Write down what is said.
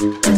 Mm-hmm.